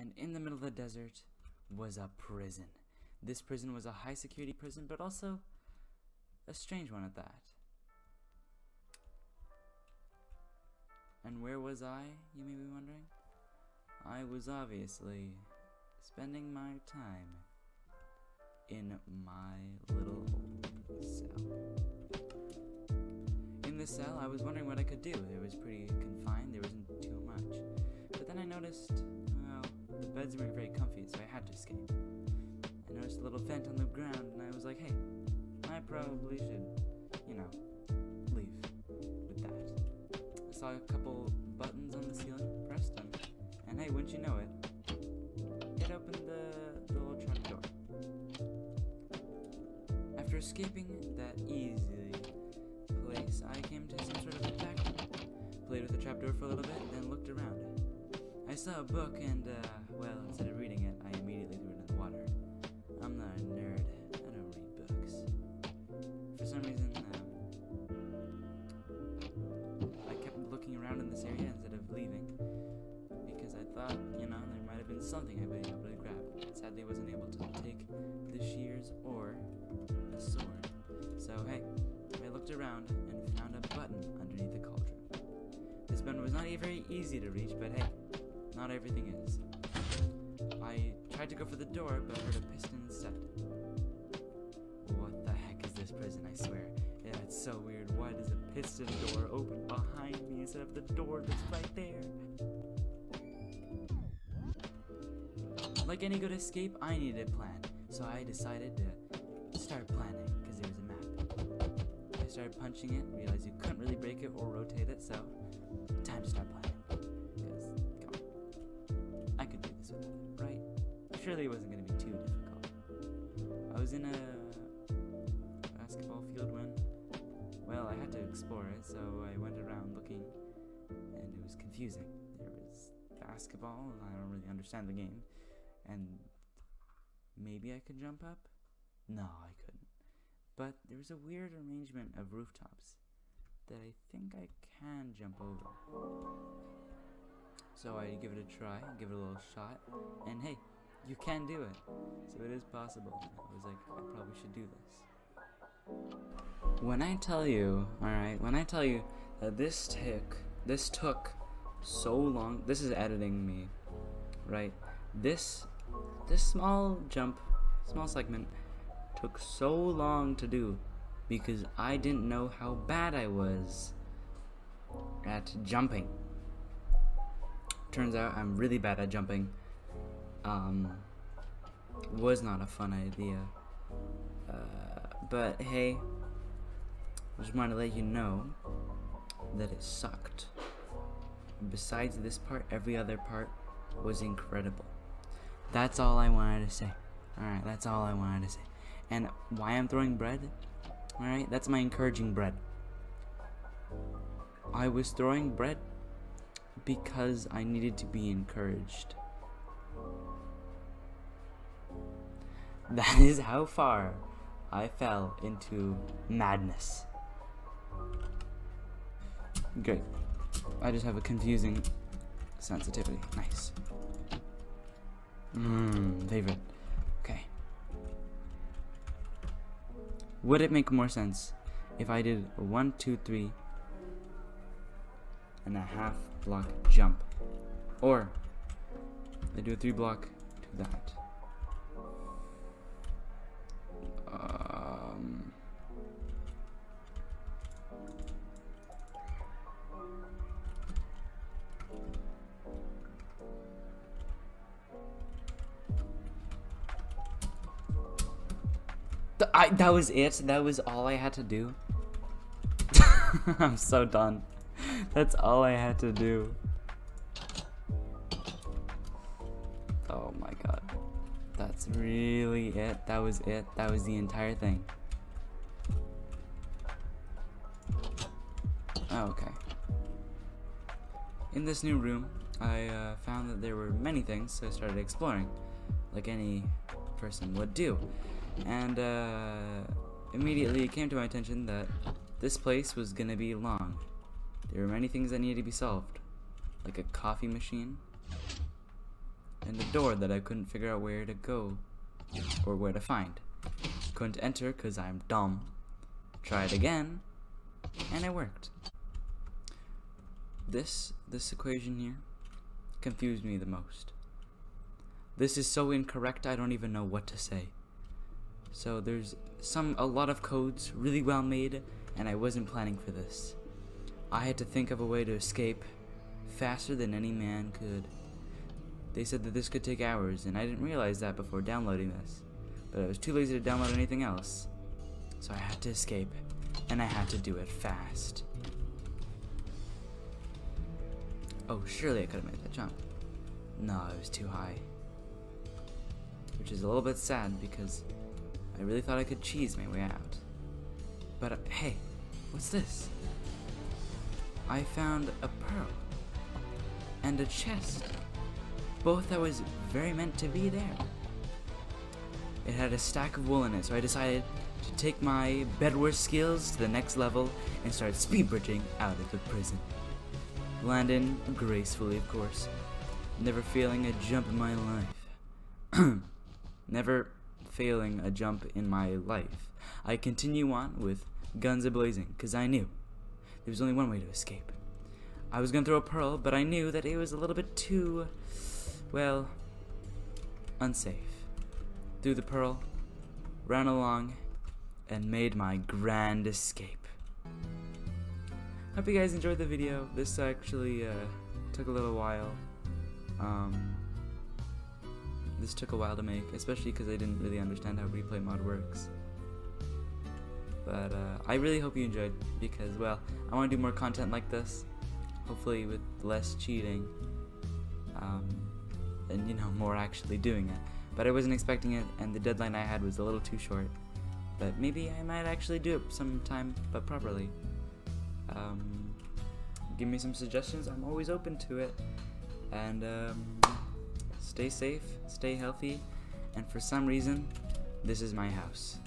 and in the middle of the desert was a prison. This prison was a high security prison, but also a strange one at that. And where was I, you may be wondering? I was obviously spending my time in my little cell. In this cell, I was wondering what I could do. It was pretty confined, beds weren't very comfy, so I had to escape. I noticed a little vent on the ground, and I was like, hey, I probably should, you know, leave with that. I saw a couple buttons on the ceiling, pressed them, and hey, wouldn't you know it, it opened the, the little trap door. After escaping that easy place, I came to some sort of a factory. Played with the trapdoor for a little bit, then looked around. Saw a book, and, uh, well, instead of reading it, I immediately threw it in the water. I'm not a nerd. I don't read books. For some reason, um, I kept looking around in this area instead of leaving because I thought, you know, there might have been something I would be able to grab. Sadly, I wasn't able to take the shears or the sword. So, hey, I looked around and found a button underneath the cauldron. This button was not very easy to reach, but hey, not everything is. I tried to go for the door, but heard a piston instead. What the heck is this prison, I swear? Yeah, it's so weird. Why does a piston door open behind me instead of the door that's right there? Like any good escape, I needed a plan. So I decided to start planning, because there was a map. I started punching it, realized you couldn't really break it or rotate it, so time to start planning. Right? Surely it wasn't going to be too difficult. I was in a basketball field when, well, I had to explore it, so I went around looking, and it was confusing. There was basketball, and I don't really understand the game, and maybe I could jump up? No, I couldn't. But there was a weird arrangement of rooftops that I think I can jump over. So I give it a try, give it a little shot, and hey, you can do it. So it is possible. I was like, I probably should do this. When I tell you, alright, when I tell you that this took, this took so long, this is editing me, right? This, this small jump, small segment took so long to do because I didn't know how bad I was at jumping. Turns out I'm really bad at jumping. Um, was not a fun idea. Uh, but hey, I just wanted to let you know that it sucked. Besides this part, every other part was incredible. That's all I wanted to say. Alright, that's all I wanted to say. And why I'm throwing bread? Alright, that's my encouraging bread. I was throwing bread because I needed to be encouraged. That is how far I fell into madness. Great. I just have a confusing sensitivity. Nice. Mmm, favorite. Okay. Would it make more sense if I did one, two, three, and a half block jump? Or I do a three block to that. Um, I, that was it. That was all I had to do. I'm so done. That's all I had to do. Oh my god. That's really it. That was it. That was the entire thing. Oh, okay. In this new room, I uh, found that there were many things, so I started exploring, like any person would do. And uh, immediately it came to my attention that this place was gonna be long. There were many things that needed to be solved, like a coffee machine, and a door that I couldn't figure out where to go or where to find. Couldn't enter because I'm dumb. Tried again, and it worked. This, this equation here, confused me the most. This is so incorrect I don't even know what to say. So there's some, a lot of codes, really well made, and I wasn't planning for this. I had to think of a way to escape faster than any man could. They said that this could take hours, and I didn't realize that before downloading this. But I was too lazy to download anything else. So I had to escape, and I had to do it fast. Oh, surely I could have made that jump. No, it was too high. Which is a little bit sad because I really thought I could cheese my way out. But uh, hey, what's this? I found a pearl and a chest. Both that was very meant to be there. It had a stack of wool in it, so I decided to take my bedwars skills to the next level and start speed bridging out of the prison. Landing gracefully, of course, never failing a jump in my life. never failing a jump in my life. I continue on with guns ablazing, because I knew there was only one way to escape. I was going to throw a pearl, but I knew that it was a little bit too, well, unsafe. Threw the pearl, ran along, and made my grand escape. Hope you guys enjoyed the video. This actually uh, took a little while. Um, this took a while to make, especially because I didn't really understand how replay mod works. But uh, I really hope you enjoyed because, well, I want to do more content like this, hopefully with less cheating, um, and you know, more actually doing it. But I wasn't expecting it, and the deadline I had was a little too short. But maybe I might actually do it sometime, but properly. Um, give me some suggestions. I'm always open to it. And um, stay safe, stay healthy, and for some reason, this is my house.